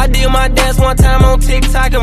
I did my dance one time on TikTok and